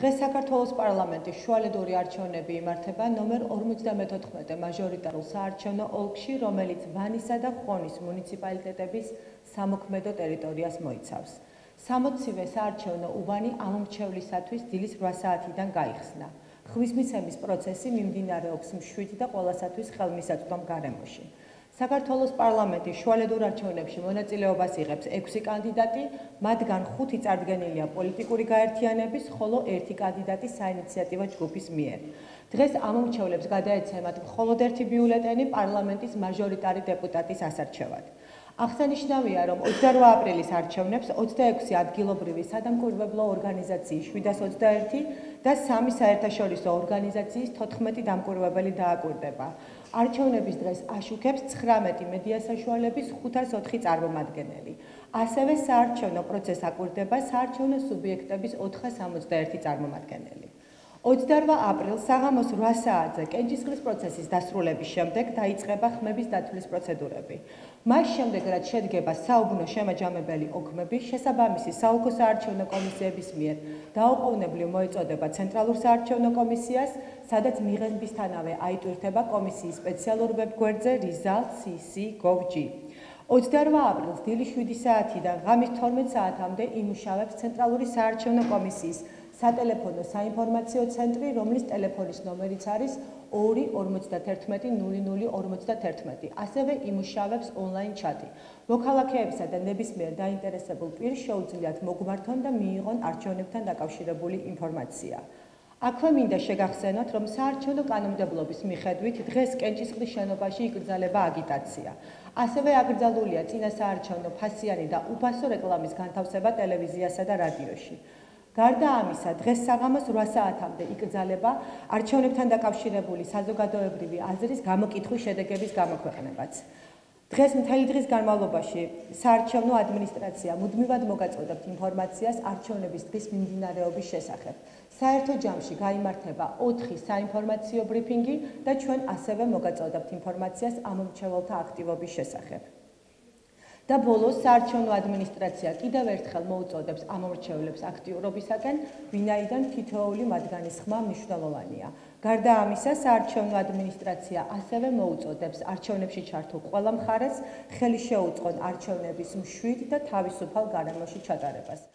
დღეს საქართველოს პარლამენტის შუალედური არჩევნები იმართება ნომერ 54 მაჟორიტარულ საარჩევნო ოლქში, რომელიც ვანისა და ხონის მუნიციპალიტეტების სამოქმედო ტერიტორიას მოიცავს. 60-ვე საარჩევნო უბანი ამომრჩევლისათვის დილის 8 საათიდან გაიხსნა. ხვისმიცემის პროცესი მიმდინარეობს მშვიდ და ყოველასათვის ხელმისაწვდომ გარემოში. საქართველოს პარლამენტის შუალედურ არჩევნებში მონაწილეობას იღებს 6 კანდიდატი, მათგან 5 წარდგენილია პოლიტიკური გაერთიანების, ხოლო 1 კანდიდატი საინიციატივო ჯგუფის მიერ. დღეს ამომრჩევლებს გადაეცემათ მხოლოდ ერთი ბიულეტენი პარლამენტის მაჟორიტარი დეპუტატის ასარჩევად. აღსანიშნავია, რომ 28 აპრილის არჩევნებს 26 ადგილობრივი სადამკვირვებლო ორგანიზაციის 721 და სამი საერთაშორისო ორგანიზაციის 14 დამკვირვებელი დააკვირდება. არჩევნების დღეს აშუქებს 19 მედია საშუალების 504 წარმომადგენელი. ასევე საარჩევნო პროცესს აკვირდება საარჩევნო სუბიექტების 461 წარმომადგენელი. 28 აპრილს საღამოს 8 საათზე კენჭისყრის პროცესის დასრულების შემდეგ დაიწყება ხმების დათვლის პროცედურები. მას შემდეგ, რაც შედგება საუბნო შემაჯამებელი ოგმები, შესაბამისი საოლქო საარჩევნო კომისიების მიერ დაუყოვნებლივ მოეწოდება ცენტრალურ საარჩევნო კომისიას, სადაც მიღებისთანავე აიტვირთება კომისიის სპეციალურ ვებგვერდზე results.cc.gov.g. 28 აპრილს დილის 7 საათიდან ღამის 12 საათამდე იმუშავებს ცენტრალური საარჩევნო კომისიის სატელეფონო საინფორმაციო ცენტრი, რომლის ტელეფონის ნომერიც არის 2510051. ასევე იმუშავებს ონლაინ ჩატი. მოქალაქეებსა და ნებისმიერ დაინტერესებულ პირს შეუძლიათ მოგვართონ და მიიღონ არჩევნებთან დაკავშირებული ინფორმაცია. აქვე მინდა შეგახსენოთ, რომ საარჩევნო კანონმდებლობის მიხედვით დღეს კენჭისყრის შენობაში იკრძალება აგიტაცია. ასევე აკრძალულია წინა საარჩევნო ფასიანი და უფასო რეკლამის განთავსება ტელევიზიასა და რადიოში. გარდა ამისა, დღეს საღამოს 8 საათამდე იკრძალება არჩევნებთან დაკავშირებული საზოგადოებრივი აზრის გამოკითხვის შედეგების გამოქვეყნებაც. დღეს მთელი დღის განმავლობაში საარჩევნო ადმინისტრაცია მუდმივად მოგაწოდებს ინფორმაციას არჩევნების დღის მიმდინარეობის შესახებ. საერთო ჯამში გამართება 4 საინფორმაციო ბრიფინგი და ჩვენ ასევე მოგაწოდებთ ინფორმაციას ამომრჩეველთა აქტივობის შესახებ. და ბოლოს საარჩევნო ადმინისტრაცია კიდევ ერთხელ მოუწოდებს ამორჩევლებს აქტიურობისაკენ, ვინაიდან თითოეული მათგანის ხმა მნიშვნელოვანია. გარდა ამისა, საარჩევნო ადმინისტრაცია ასევე მოუწოდებს არჩევნებში ჩართულ ყველა მხარეს ხელი შეუწყონ არჩევნების მშვიდ და თავისუფალ გარემოში ჩატარებას.